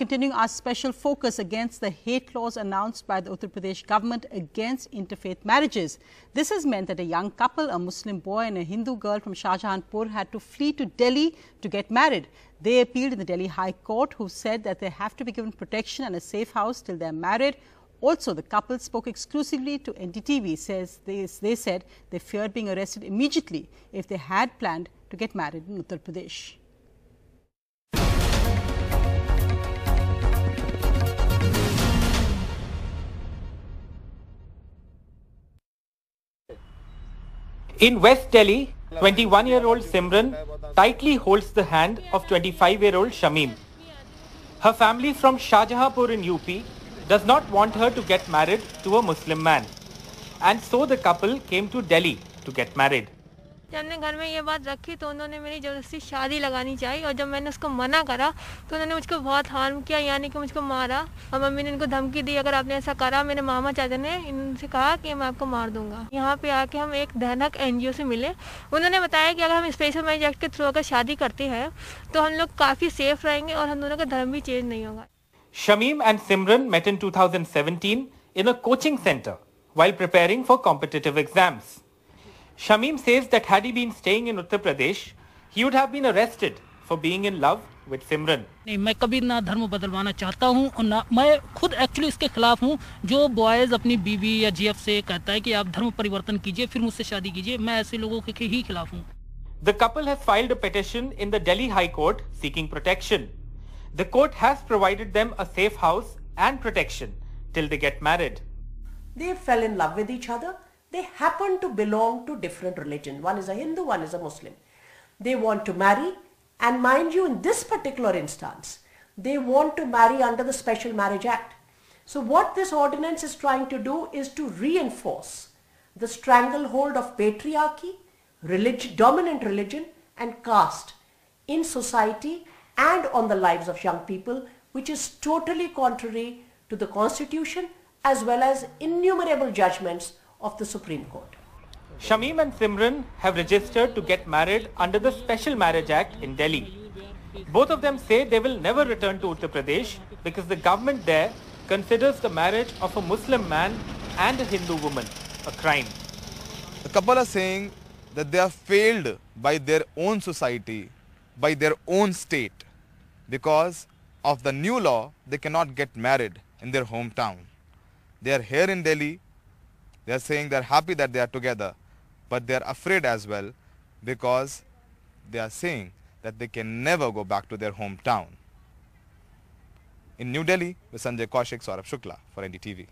Continuing our special focus against the hate laws announced by the Uttar Pradesh government against interfaith marriages. This has meant that a young couple, a Muslim boy and a Hindu girl from Shahjahanpur, had to flee to Delhi to get married. They appealed in the Delhi High Court, who said that they have to be given protection and a safe house till they are married. Also, the couple spoke exclusively to NDTV. Says they, they said they feared being arrested immediately if they had planned to get married in Uttar Pradesh. In West Delhi, 21-year-old Simran tightly holds the hand of 25-year-old Shamim. Her family from Shahjahanpur in UP does not want her to get married to a Muslim man. And so the couple came to Delhi to get married. जब हमने घर में ये बात रखी तो उन्होंने मेरी ज़बरदस्ती शादी लगानी चाहिए और जब मैंने उसको मना करा तो उन्होंने मुझको बहुत हार्म किया, यानी कि मुझको मारा और मम्मी ने इनको धमकी दी। अगर आपने ऐसा करा, मेरे मामा चाचा ने इनसे कहा कि मैं आपको मार दूँगा। यहाँ पे आके हम एक धनक एनजीओ से मिले। उन्होंने बताया कि अगर हम स्पेशल मैरिज एक्ट के थ्रू अगर शादी करते हैं तो हम लोग काफ़ी सेफ़ रहेंगे और हम दोनों का धर्म भी चेंज नहीं होगा। Shamim and Simran met in 2017 in a coaching center while preparing for competitive exams. Shamim says that had he been staying in Uttar Pradesh, he would have been arrested for being in love with Simran. नहीं मैं कभी ना धर्म बदलवाना चाहता हूँ और ना मैं खुद एक्चुअली इसके खिलाफ हूँ जो बॉयज़ अपनी बीवी या जीएफ से कहता है कि आप धर्म परिवर्तन कीजिए फिर मुझसे शादी कीजिए मैं ऐसे लोगों के ही खिलाफ हूँ The couple has filed a petition in the Delhi High Court seeking protection. The court has provided them a safe house and protection till they get married. They fell in love with each other. they happen to belong to different religions. One is a Hindu, one is a Muslim. They want to marry and mind you in this particular instance, they want to marry under the Special Marriage Act. So what this ordinance is trying to do is to reinforce the stranglehold of patriarchy, religion, dominant religion and caste in society and on the lives of young people which is totally contrary to the constitution as well as innumerable judgments of the Supreme Court. Shamim and Simran have registered to get married under the Special Marriage Act in Delhi. Both of them say they will never return to Uttar Pradesh because the government there considers the marriage of a Muslim man and a Hindu woman a crime. The couple are saying that they are failed by their own society, by their own state, because of the new law they cannot get married in their hometown. They are here in Delhi, they are saying they are happy that they are together, but they are afraid as well because they are saying that they can never go back to their hometown. In New Delhi, with Sanjay Kaushik, Saurabh Shukla for NDTV.